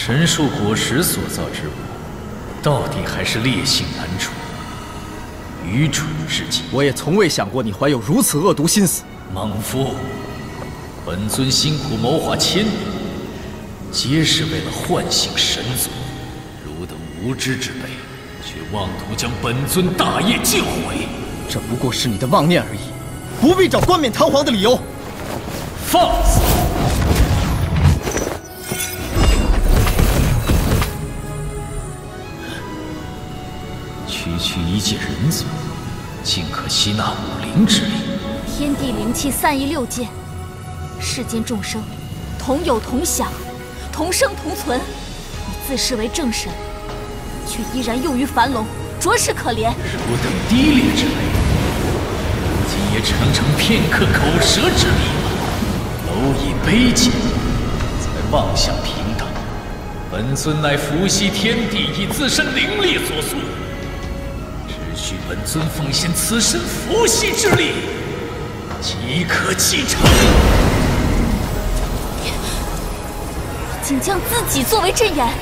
神树果实所造之物，到底还是烈性难除，愚蠢至极。我也从未想过你怀有如此恶毒心思。莽夫，本尊辛苦谋划千年，皆是为了唤醒神族。汝等无知之辈，却妄图将本尊大业尽毁，这不过是你的妄念而已，不必找冠冕堂皇的理由。放肆！区区一介人族，竟可吸纳武灵之力？天地灵气散溢六界，世间众生同有同享，同生同存。你自视为正神，却依然囿于樊笼，着实可怜。汝等低劣之辈，如今也逞逞片刻口舌之力了，蝼蚁卑贱，才妄想平等。本尊乃伏羲天帝以自身灵力所塑，需本尊奉献此身伏羲之力。即可继承。竟将自己作为阵眼。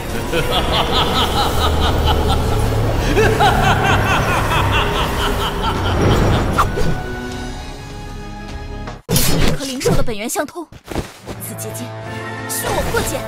和灵兽的本源相通，此结界需我破解。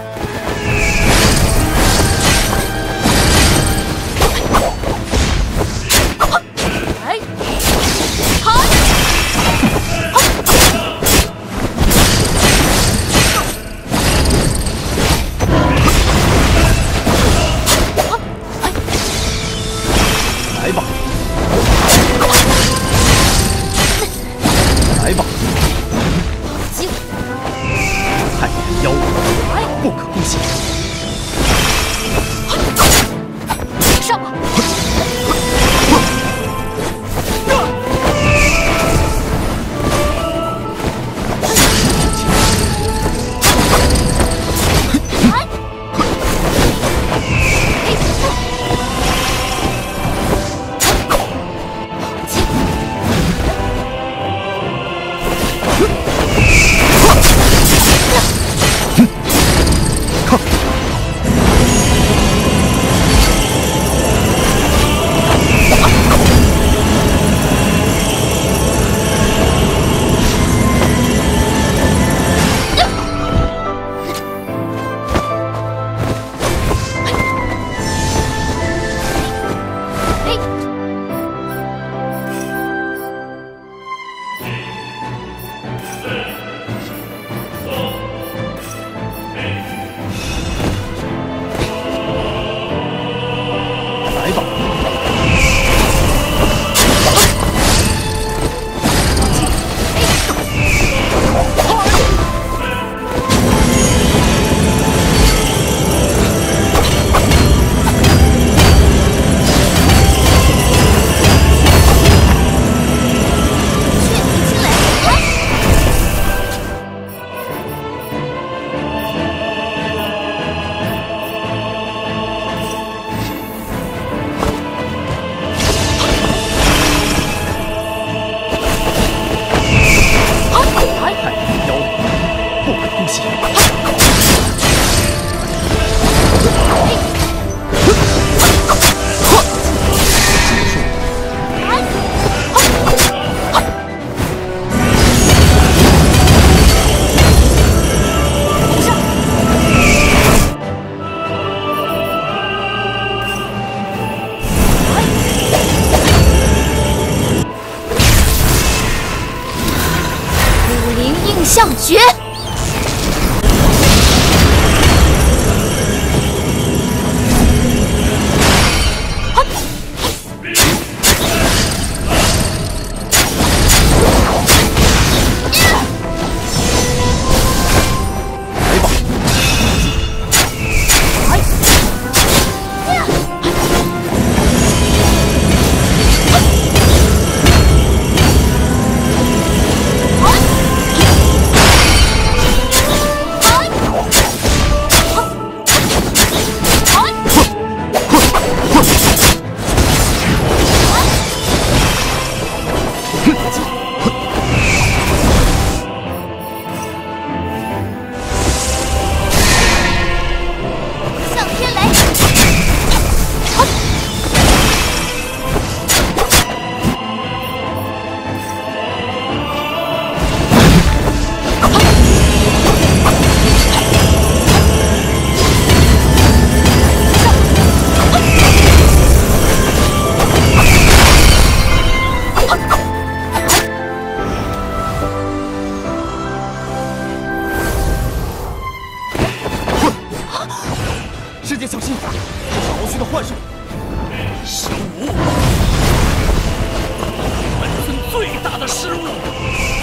小心这是敖勋的幻术。小舞本村最大的失误。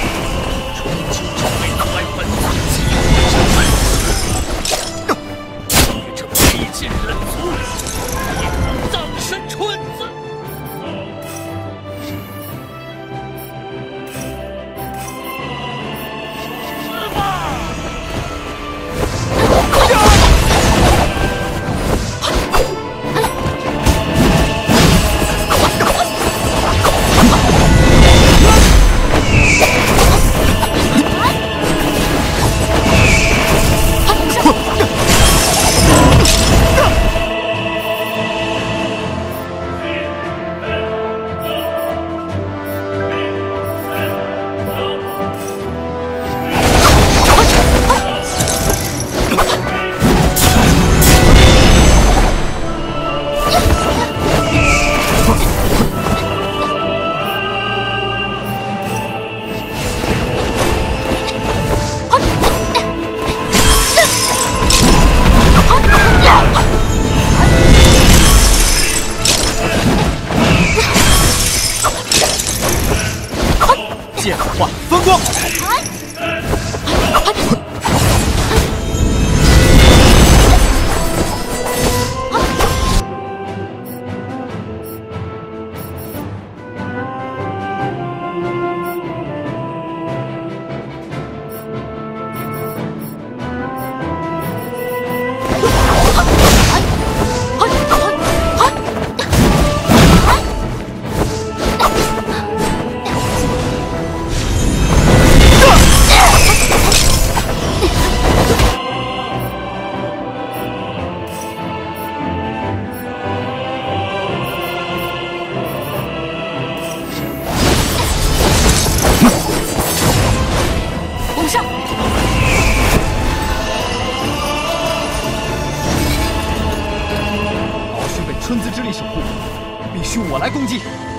我来攻击。